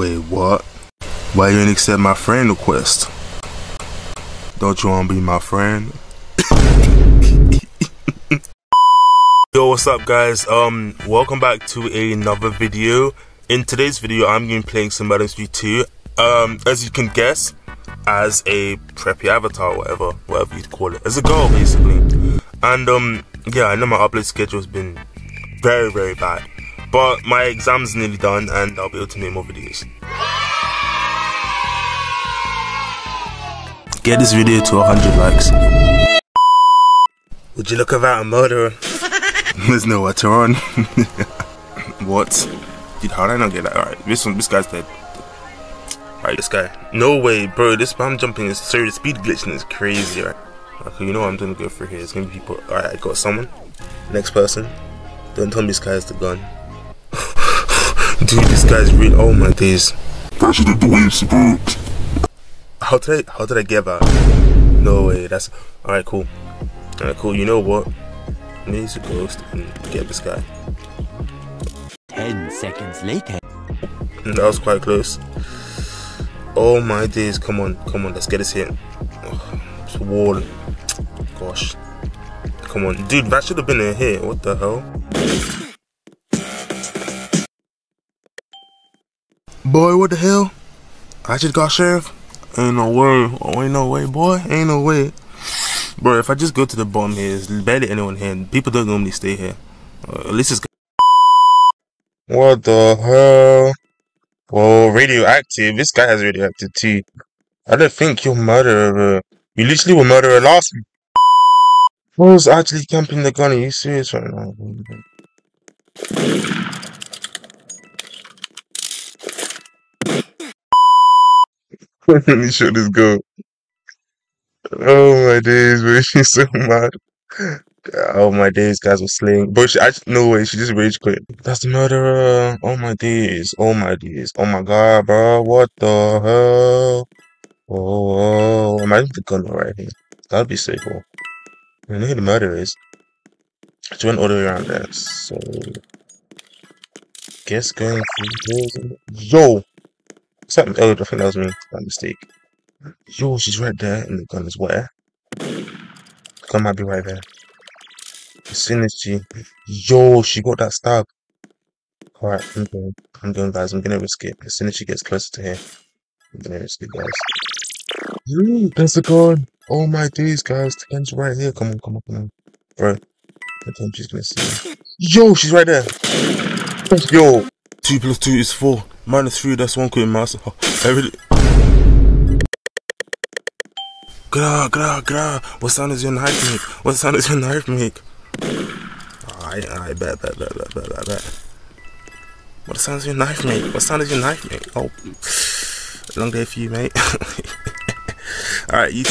Wait, what? Why you didn't accept my friend request? Don't you want to be my friend? Yo, what's up guys? Um, welcome back to another video. In today's video, I'm going to be playing some MM2. Um, as you can guess, as a preppy avatar, whatever, whatever you'd call it, as a girl basically. And um, yeah, I know my upload schedule has been very, very bad. But my exam's nearly done and I'll be able to make more videos. Get this video to 100 likes. Would you look at that, a murderer? There's nowhere to run. what? Dude, how did I not get that? Alright, this one, this guy's dead. Alright, this guy. No way, bro. This spam jumping is serious. Speed glitching is crazy, right? Okay, you know what I'm gonna go for here. It's gonna be people. Alright, I got someone. Next person. Don't tell me this guy has the gun. Dude, this guy's real. Oh my days. That's the waves, bro. How did I? How did I get that? No way. That's all right. Cool. All right. Cool. You know what? I need to ghost and get this guy. Ten seconds later. Mm, that was quite close. Oh my days. Come on. Come on. Let's get this hit. Oh, it's a wall. Gosh. Come on, dude. That should have been a hit. What the hell? Boy, what the hell? I just got sheriff? Ain't no way. Oh, ain't no way, boy. Ain't no way. Bro, if I just go to the bottom here, there's barely anyone here. People don't normally stay here. Uh, at least it's. What the hell? Whoa, radioactive. This guy has radioactive too. I don't think you're murderer. You literally were murderer last week. Who's actually camping the gun? Are you serious right now? Let me show this girl. Oh my days, bro. She's so mad. Oh my days, guys were slaying. But she actually, no way, she just rage quit. That's the murderer. Oh my days. Oh my days. Oh my god, bro. What the hell? Oh, oh. imagine the gun right here. That'd be so cool. I know who the murderer is. She went all the way around there, so. Guess going through Yo! Something. Oh, I think that was me. That mistake. Yo, she's right there, and the gun is where? The gun might be right there. As soon as she. Yo, she got that stab. Alright, I'm going. I'm going, guys. I'm gonna risk it. As soon as she gets closer to here, I'm gonna risk it, guys. Yo, that's the gun. Oh my days, guys. The gun's right here. Come on, come on, come on. Bro. I think she's gonna see me. Yo, she's right there. Yo. Two plus two is four. Minus three, that's one quid master. Oh, every... Gra, gra, gra. What sound does your knife make? What sound does your knife make? Alright, alright, bet, bet, bet, bet, bet, bet, bet. What sound does your knife make? What sound does your knife make? Oh, long day for you, mate. alright, you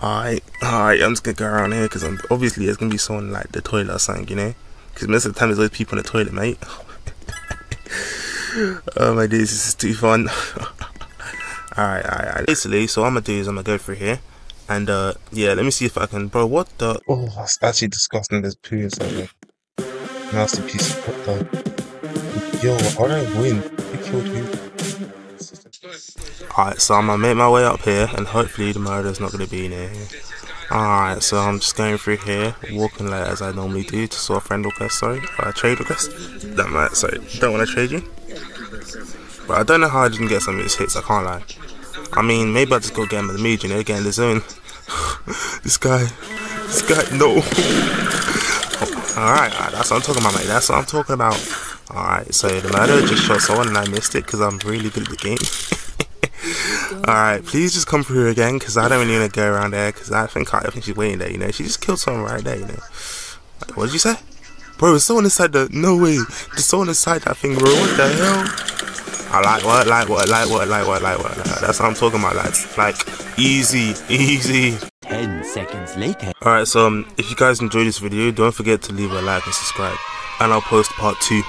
alright, alright, I'm just gonna go around here because obviously there's gonna be someone like the toilet or something, you know? Because most of the time there's always people in the toilet, mate. Oh my days, this is too fun. alright, alright, alright. Basically, so I'm gonna do is I'm gonna go through here. And uh yeah, let me see if I can bro what the Oh that's actually disgusting there's poo inside there. Nasty piece of pot though. Yo, how did I win? I killed you. Alright, so I'm gonna make my way up here and hopefully the murder's not gonna be near here. Alright, so I'm just going through here, walking like as I normally do to sort a friend request, sorry, or a trade request. That might, sorry, don't want to trade you. But I don't know how I didn't get some of these hits, I can't lie. I mean, maybe I just go get him in the mood, you know, get in the zone. this guy, this guy, no. Alright, that's what I'm talking about, mate, that's what I'm talking about. Alright, so the murderer just shot someone and I missed it because I'm really good at the game. Alright, please just come through again, because I don't even go around there, because I think I think she's waiting there, you know. She just killed someone right there, you know. Like, what did you say? Bro, there's someone inside the... No way. There's someone inside that thing, bro. What the hell? I like what, like what, like what, like what, like what. Like, that's what I'm talking about, lads. Like, easy, easy. 10 seconds later. Alright, so um, if you guys enjoyed this video, don't forget to leave a like and subscribe. And I'll post part 2.